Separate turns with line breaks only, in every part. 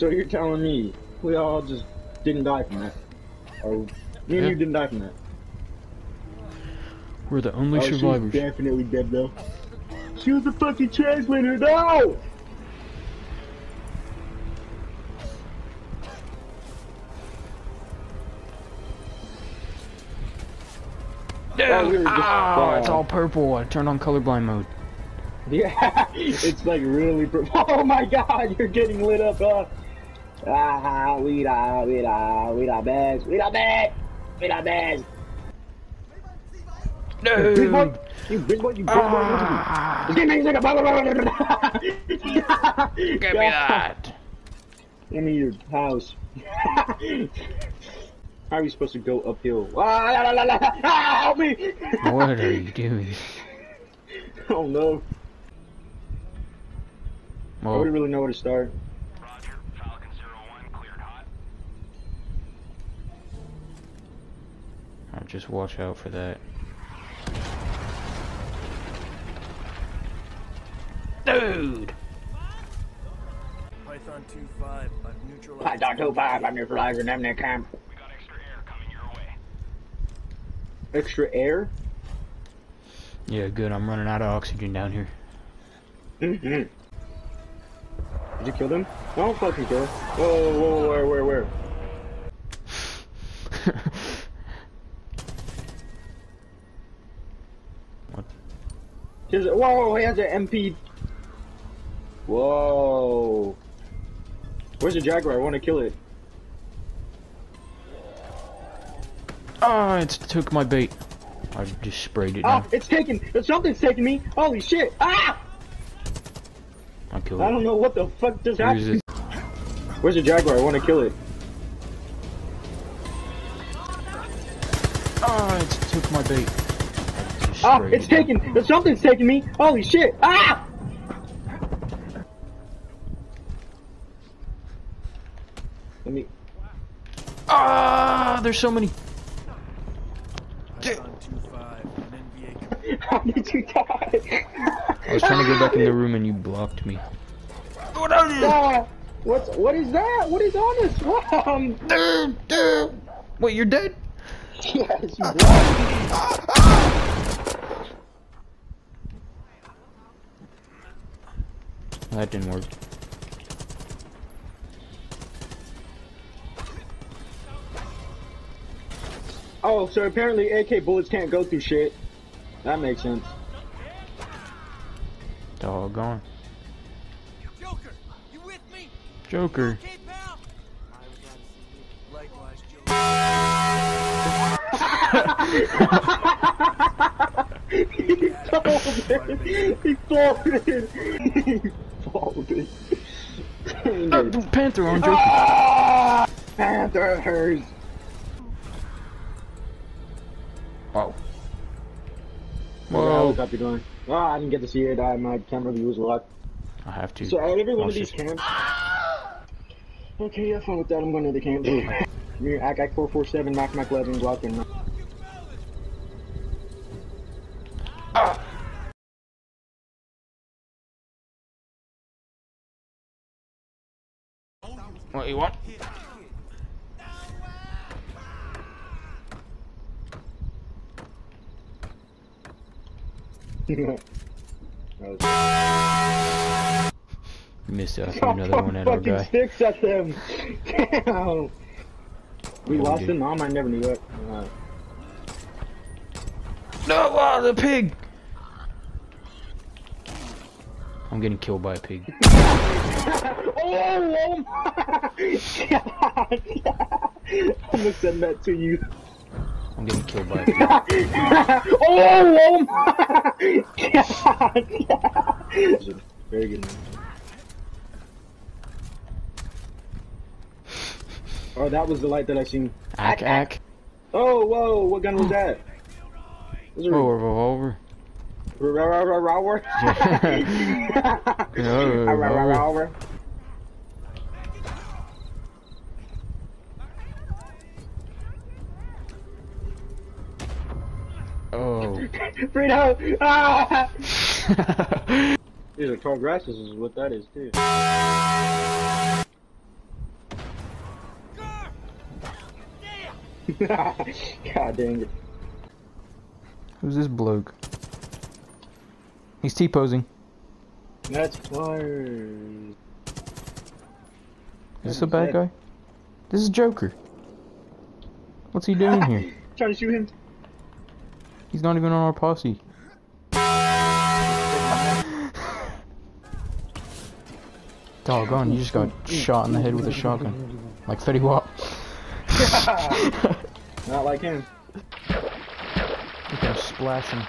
So you're telling me we all just didn't die from that? Or me and
Yeah.
you didn't die from that?
We're the only
oh, she's
survivors.
definitely dead though. She was a fucking translator. No!
Yeah.
Oh, we
ah, it's all purple. I turned on colorblind mode.
Yeah, it's like really. Pr- oh my god, you're getting lit up. Uh. Ah, we da, we da, we da bags, we da bags, we da bags. Big boy,
No.
you big boy, you big boy.
Ah,
Give me
that.
Give me your house. How are we supposed to go uphill? Ah, la, la, la, la. Ah, help me!
What are you doing?
Oh no. I
Well,
wouldn't really know where to start.
Just watch out for that. Dude!
Python 2-5, I've neutralized...
Python 2-5, I'm neutralizing them near camp.
We got extra air coming your way.
Extra air?
Yeah, good. I'm running out of oxygen down here.
Mm-hmm. Did you kill them? Don't fucking kill. Whoa, whoa, whoa, where, where, where? Here's a, whoa, he has an MP. Whoa. Where's the Jaguar? I want to kill it.
Ah, it took my bait. I just sprayed it
Ah,
down.
it's taking, something's taking me. Holy shit. Ah!
I killed
I don't know what the fuck just
Where is
happened.
it?
Where's the Jaguar? I want to kill it.
Ah, it took my bait. I
Ah, it's taking, something's taking me. Holy shit. Ah! Let me,
Ah, there's so many.
Python 2-5, an NVA...
how did you die?
I was trying to get back in the room and you blocked me.
Ah, what's, what is that? What is on this? What um,
Dude, dude. Wait, you're dead?
yes, you blocked me.
That didn't work.
Oh, so apparently AK bullets can't go through shit. That makes sense.
Doggone.
Joker, you with me?
Joker.
Okay, pal? Likewise, Joker.
he folded. He folded. He folded. Dang
Ah,
it.
Panther on Joker.
Ah! Panthers.
Oh.
Whoa.
Whoa.
helicopter going. Oh, I didn't get to see it. I, my camera view was locked.
I have to.
So out of every one
Watch
of these
this.
camps. Okay, have fun with that. I'm going to the camp. Me, Ack Ack 447, Mac Mac 11, Glock, and.
What you want? Missed out on another one at our
fucking
guy.
sticks at them. Damn. We
Yeah, we
lost
did.
him. Mom, I never knew it. Uh,
No, ah, the pig! I'm getting killed by a pig.
oh, my God. I'm gonna send that to you.
I'm getting killed by a
oh, oh my God. Very good. Oh, that was the light that I seen.
Ack, ack.
Oh, whoa! What gun was that? Was it
Oh, a revolver.
Revolver? Revolver. Fredo! Ah! These are tall grasses is what that is too. God dang it.
Who's this bloke? He's T-posing.
That's fire.
Is this a bad guy? This is Joker. What's he doing here?
Trying to shoot him.
He's not even on our posse. Doggone, you just got shot in the head with a shotgun. Like Fetty Wap.
Not like him.
Look at him splashing.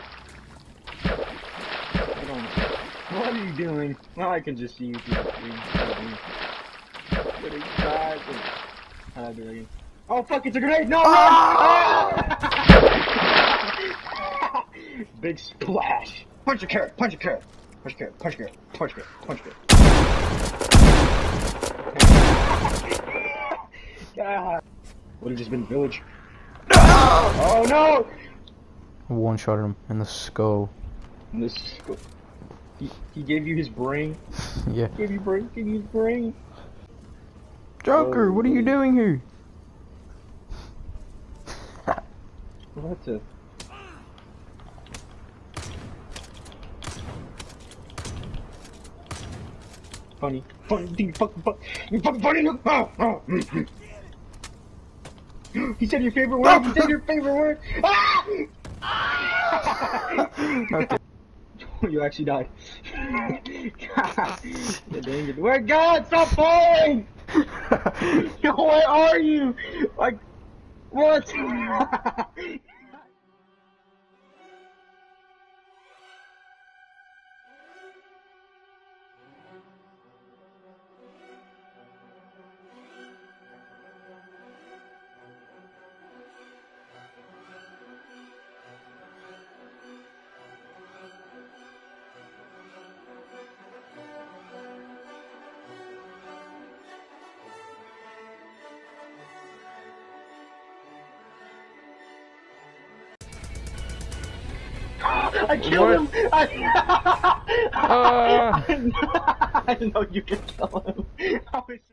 What are you doing? Well, I can just see you through the screen. What are you guys doing? How'd I do it again? Oh fuck, it's a grenade! No, run! Ah! Big splash! Punch a carrot, punch a carrot! Punch a carrot, punch a carrot, punch a carrot, punch a carrot. God. Would have just been village. Oh no!
One shot him in the skull.
This, he, he gave you his brain.
Yeah.
Gave you brain. Gave you his brain.
Joker, what are you doing here?
What the? Funny. Funny. You fucking fuck. You fucking funny. Oh, oh. He said your favorite word. He said your favorite word. Ah!
Okay.
you actually died. God, dang it. Where God? Stop falling! Where are you? Like, what? I killed
What?
him! I,
Ah.
I know you could kill him. I was just-